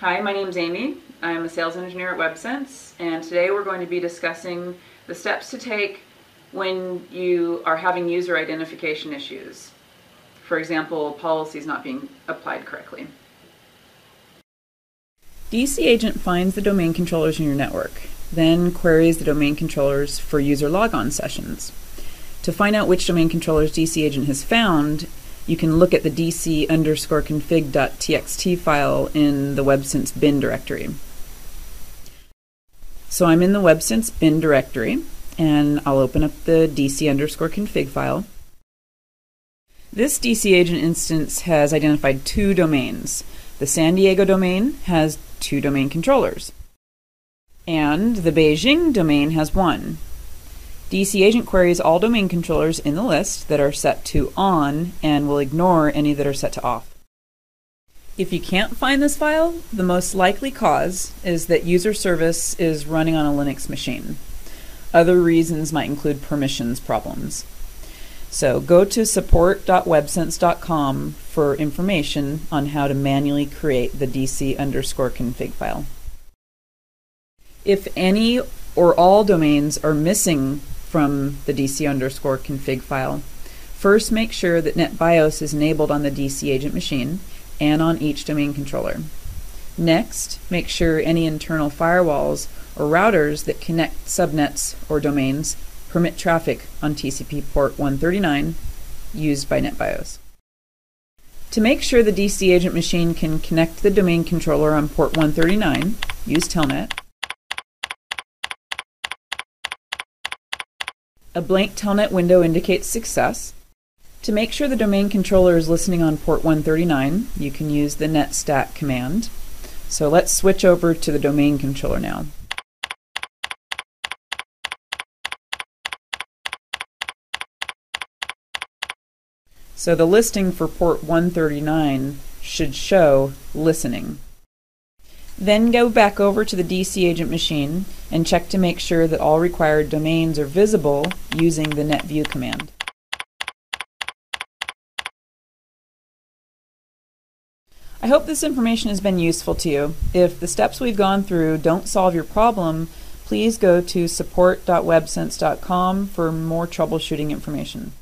Hi, my name is Amy. I'm a sales engineer at WebSense, and today we're going to be discussing the steps to take when you are having user identification issues. For example, policies not being applied correctly. DC Agent finds the domain controllers in your network, then queries the domain controllers for user logon sessions. To find out which domain controllers DC Agent has found, you can look at the dc underscore config.txt file in the WebSense bin directory. So I'm in the WebSense bin directory, and I'll open up the dc underscore config file. This DC agent instance has identified two domains. The San Diego domain has two domain controllers, and the Beijing domain has one. DC Agent queries all domain controllers in the list that are set to on and will ignore any that are set to off. If you can't find this file, the most likely cause is that user service is running on a Linux machine. Other reasons might include permissions problems. So go to support.websense.com for information on how to manually create the DC underscore config file. If any or all domains are missing from the DC underscore config file. First, make sure that NetBIOS is enabled on the DC agent machine and on each domain controller. Next, make sure any internal firewalls or routers that connect subnets or domains permit traffic on TCP port 139 used by NetBIOS. To make sure the DC agent machine can connect the domain controller on port 139, use Telnet. A blank Telnet window indicates success. To make sure the domain controller is listening on port 139, you can use the netstat command. So let's switch over to the domain controller now. So the listing for port 139 should show listening. Then go back over to the DC agent machine and check to make sure that all required domains are visible using the netview command. I hope this information has been useful to you. If the steps we've gone through don't solve your problem, please go to support.websense.com for more troubleshooting information.